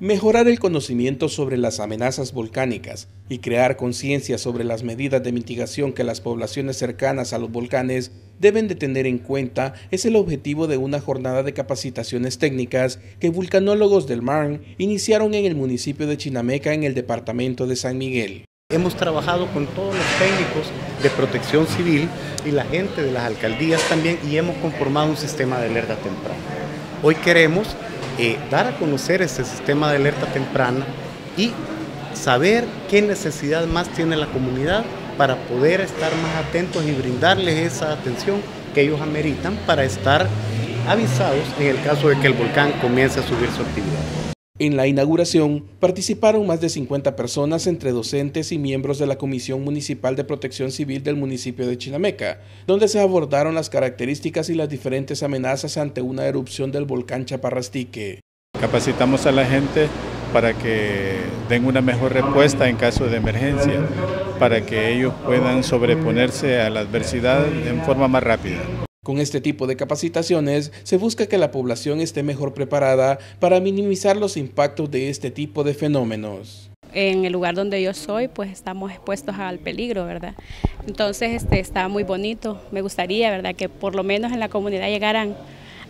Mejorar el conocimiento sobre las amenazas volcánicas y crear conciencia sobre las medidas de mitigación que las poblaciones cercanas a los volcanes deben de tener en cuenta es el objetivo de una jornada de capacitaciones técnicas que vulcanólogos del MARN iniciaron en el municipio de Chinameca en el departamento de San Miguel. Hemos trabajado con todos los técnicos de protección civil y la gente de las alcaldías también y hemos conformado un sistema de alerta temprana. Hoy queremos eh, dar a conocer ese sistema de alerta temprana y saber qué necesidad más tiene la comunidad para poder estar más atentos y brindarles esa atención que ellos ameritan para estar avisados en el caso de que el volcán comience a subir su actividad. En la inauguración participaron más de 50 personas entre docentes y miembros de la Comisión Municipal de Protección Civil del municipio de Chinameca, donde se abordaron las características y las diferentes amenazas ante una erupción del volcán Chaparrastique. Capacitamos a la gente para que den una mejor respuesta en caso de emergencia, para que ellos puedan sobreponerse a la adversidad en forma más rápida. Con este tipo de capacitaciones se busca que la población esté mejor preparada para minimizar los impactos de este tipo de fenómenos. En el lugar donde yo soy, pues estamos expuestos al peligro, ¿verdad? Entonces este, está muy bonito. Me gustaría, ¿verdad?, que por lo menos en la comunidad llegaran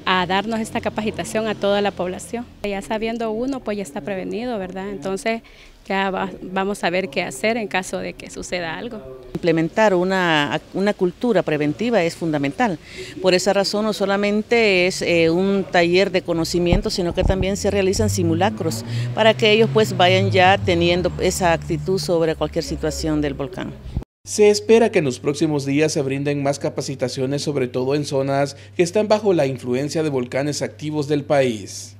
a darnos esta capacitación a toda la población. Ya sabiendo uno, pues ya está prevenido, ¿verdad? Entonces ya vamos a ver qué hacer en caso de que suceda algo. Implementar una, una cultura preventiva es fundamental. Por esa razón no solamente es eh, un taller de conocimiento, sino que también se realizan simulacros para que ellos pues vayan ya teniendo esa actitud sobre cualquier situación del volcán. Se espera que en los próximos días se brinden más capacitaciones, sobre todo en zonas que están bajo la influencia de volcanes activos del país.